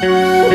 Música